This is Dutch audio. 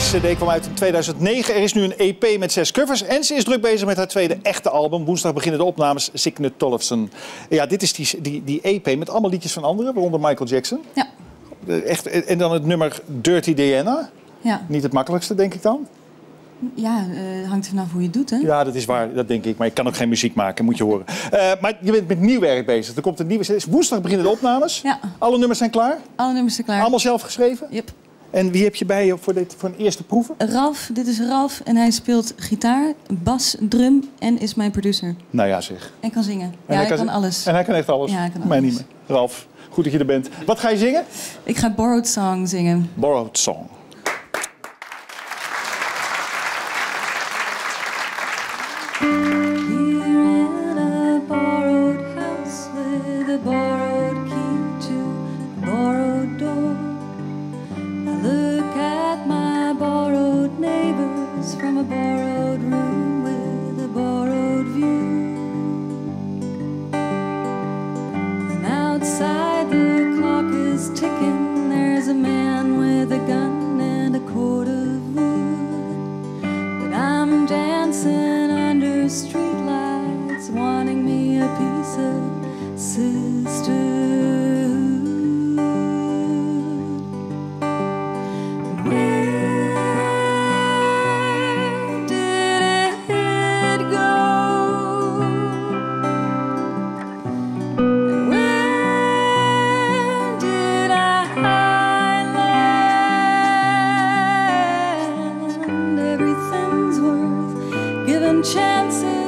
Deze CD kwam uit in 2009. Er is nu een EP met zes covers. En ze is druk bezig met haar tweede echte album. Woensdag beginnen de opnames Signe Tollefson. Ja, dit is die, die, die EP met allemaal liedjes van anderen, waaronder Michael Jackson. Ja. Eh, Echt, en dan het nummer Dirty Diana. Ja, Niet het makkelijkste, denk ik dan. ja eh, hangt er vanaf hoe je het doet, hè? Ja, dat is waar, dat denk ik. Maar je kan ook geen muziek maken, moet je horen. Eh, maar je bent met nieuw werk bezig. Er komt een nieuwe CD. Woensdag beginnen de opnames. Ja. Alle nummers zijn klaar. Alle nummers zijn klaar. Allemaal zelf geschreven. Yep. En wie heb je bij je voor, dit, voor een eerste proeven? Ralf, dit is Ralf en hij speelt gitaar, bas, drum en is mijn producer. Nou ja zeg. En kan zingen. Ja, hij, kan, alles. En hij kan echt alles. Ja, hij kan alles. Mij niet meer. Ralf, goed dat je er bent. Wat ga je zingen? Ik ga Borrowed Song zingen. Borrowed Song. Here in a borrowed house with a borrowed from a borrowed room with a borrowed view. And outside the clock is ticking, there's a man with a gun and a cord of wood. But I'm dancing under streetlights, wanting me a piece of sister. chances.